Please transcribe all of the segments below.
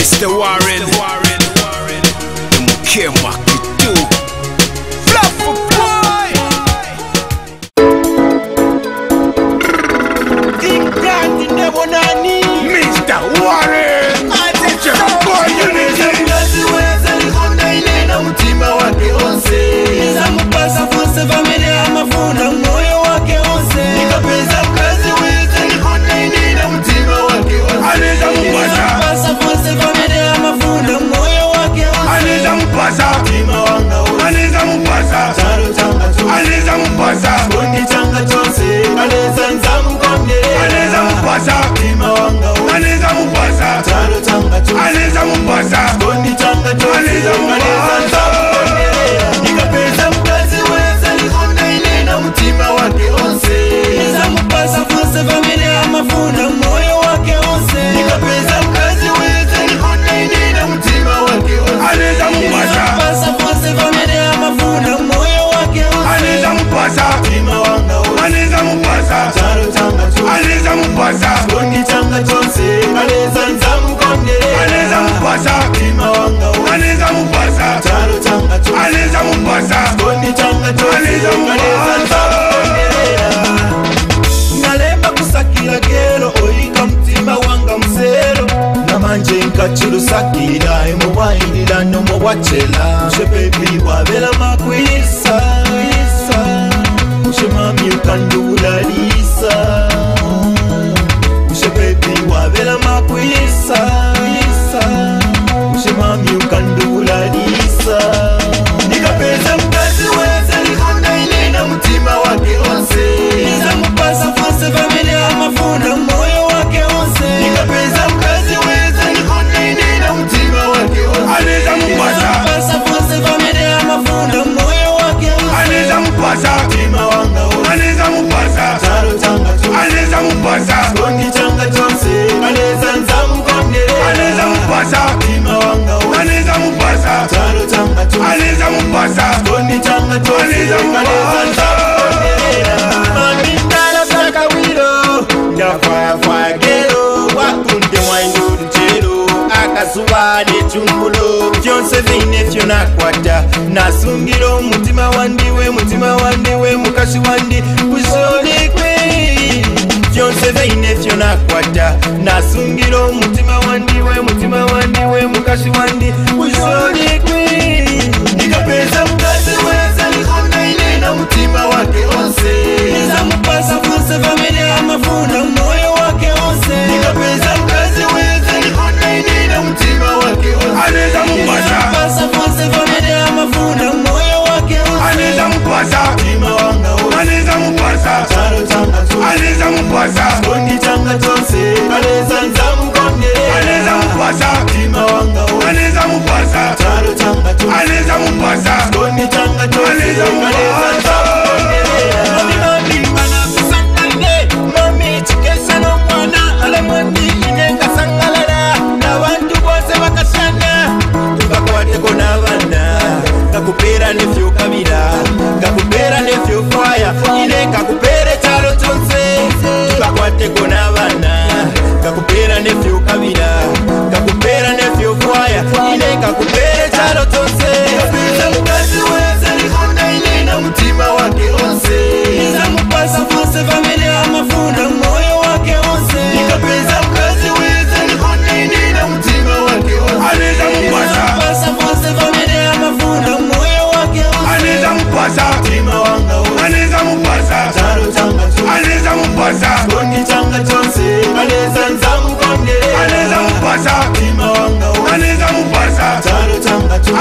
Mr. Warren, the Warren, Kitu. Flop for you never Mr. Warren! I think you boy, you need nalemba kusakila kelo oyika mtima wanga msero namanje nkacilusakila emowayilila nomowacela onakwata nasungira omutima wandiwe mutima wandiwe mukasi wandi kusonekwe yonsefeinefyonakwata nasungira omutima wandiwe mutima wandiwe mukasi wandi kusonekwe ikapeza mukasi wezalikondaine na mutima wake onse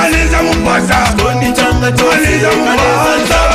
ndiyaliza mubhaza ndiyaliza mubhaza.